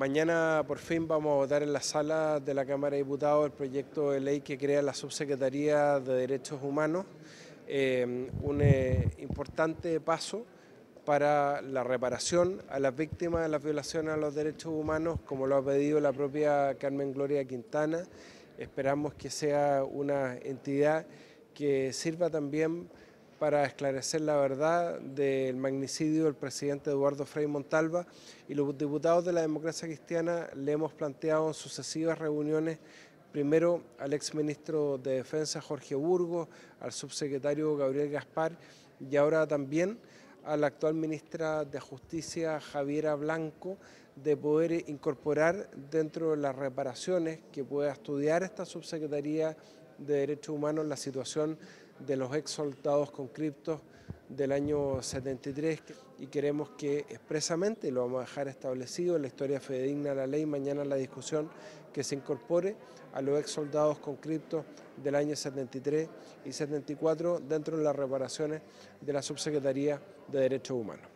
Mañana por fin vamos a votar en la sala de la Cámara de Diputados el proyecto de ley que crea la Subsecretaría de Derechos Humanos, eh, un eh, importante paso para la reparación a las víctimas de las violaciones a los derechos humanos, como lo ha pedido la propia Carmen Gloria Quintana. Esperamos que sea una entidad que sirva también para esclarecer la verdad del magnicidio del presidente Eduardo Frei Montalva. Y los diputados de la democracia cristiana le hemos planteado en sucesivas reuniones primero al exministro de Defensa Jorge Burgos, al subsecretario Gabriel Gaspar y ahora también a la actual ministra de Justicia Javiera Blanco de poder incorporar dentro de las reparaciones que pueda estudiar esta subsecretaría de Derechos Humanos la situación de los ex soldados conscriptos del año 73 y queremos que expresamente, lo vamos a dejar establecido en la historia fidedigna de la ley, mañana la discusión, que se incorpore a los ex soldados conscriptos del año 73 y 74 dentro de las reparaciones de la Subsecretaría de Derechos Humanos.